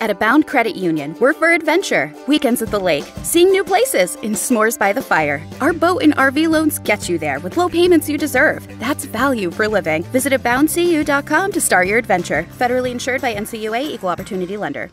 At Abound Credit Union, we're for adventure, weekends at the lake, seeing new places, and s'mores by the fire. Our boat and RV loans get you there with low payments you deserve. That's value for living. Visit aboundcu.com to start your adventure. Federally insured by NCUA Equal Opportunity Lender.